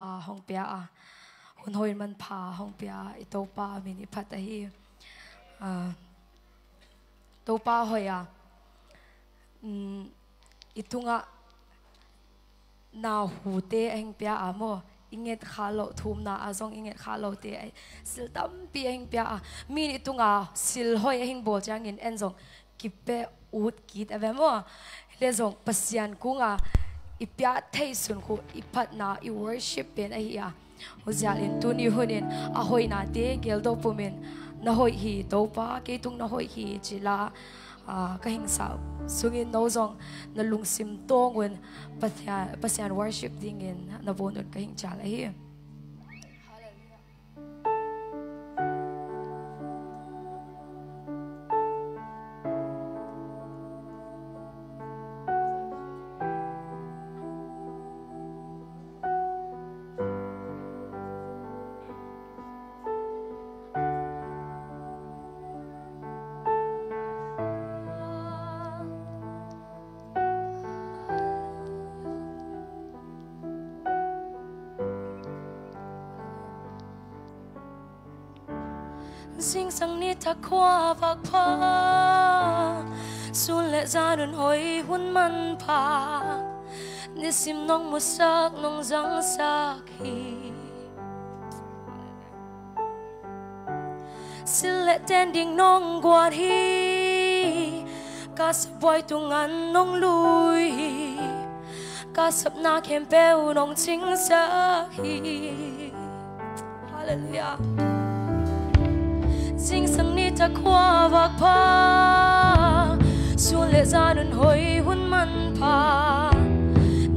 à hong pia à. Hun hoi man pha hong pia, i to pa, mi ni phat a hi. À to pa hoi à um mm, itunga na hu te anh pia à mo. Inget khalo thum na azong inget khalo te ai sil tam pi anh pia à mi tunga, sil hoi hing bol chang in en zong. Kipe ut kit ave mo. Le zong, pasian kunga ipya thay sun khu ipat na i worship pen a hi a hozalin tu hunin a hoi na te gel do pumin na hoi hi to pa ke tung na hoi hi chila a ah, ka hing sa sungin no zong na lungsim tongun pasyan pasian worship dingin na bonon ka hing chala hi sinh sang ni ta khoa vạc pha su lệ ra đơn hồi huấn man pa ni sim nong một sắc nong răng sak hi xin lệ tên ding nong quạt hi ca sập boy tung ăn nong lui. Ca sập na kem bèo nong chính xác hi Hallelujah sing sang ni ta khoa vạc pa su lệ ra đơn hồi hun man pa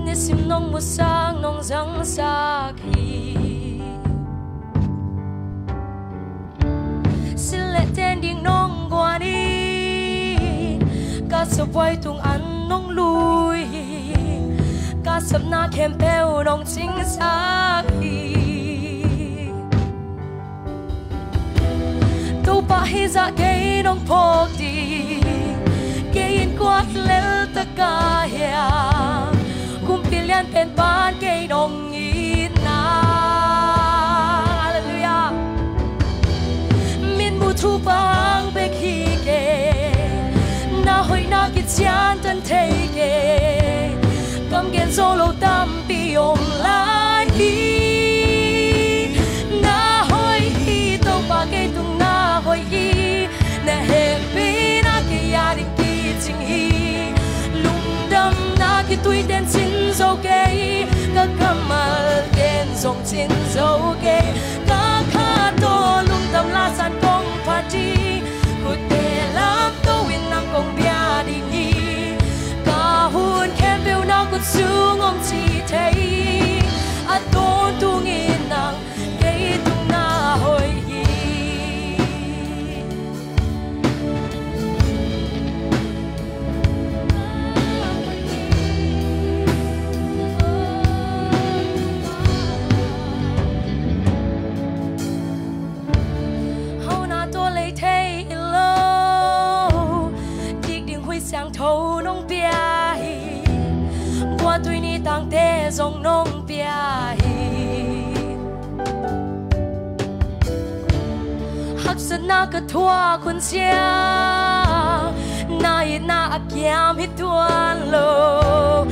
ni sim nong mu sang nong zang sa khi. Xin lệ tên điên nong qua đi. Ca sập quay tung an nong lui. Ca sập na kem beo nong chính xác khi. Tu pa hi za ke nong phok in kwat lel ta kum pilian pen pan ke nong in na hallelujah min mu thu bang be khi ke na hoi na ki chan tan te ke kam gen solo tam pi om lai na ki tui den chin zo ke ka kamal ken zong chin zo tang te zong nong pia nông bia hi. Hắc sơn na ka thua khun sia, na ít na ác yam hít tuan lo.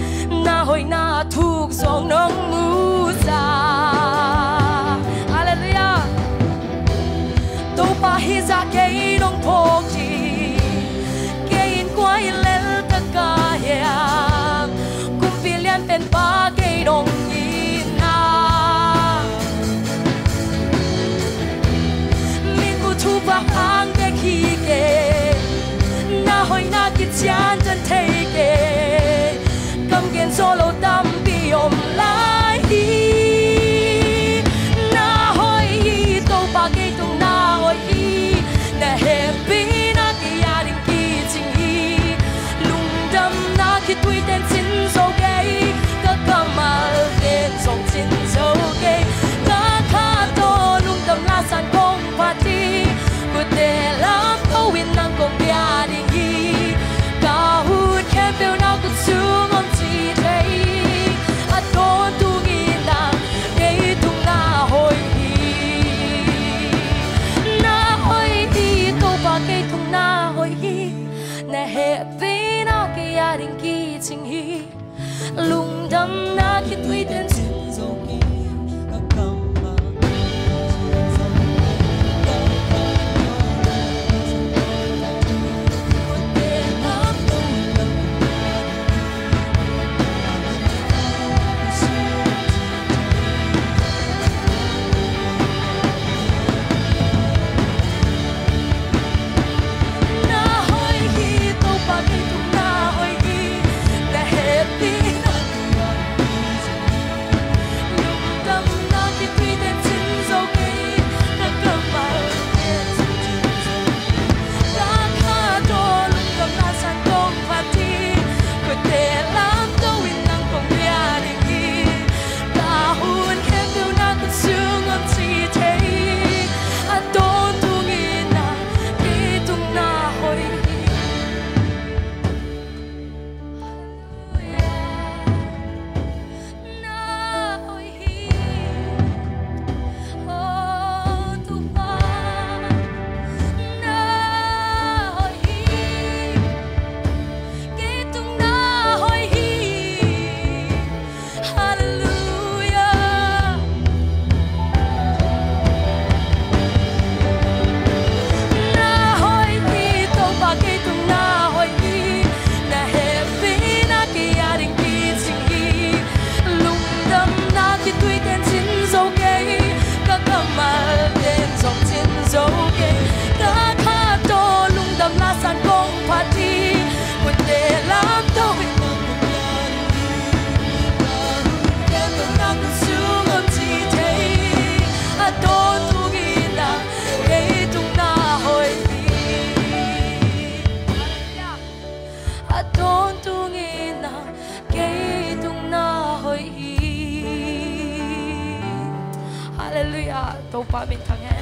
lung đâm đã khi quý tên tô pa min thang he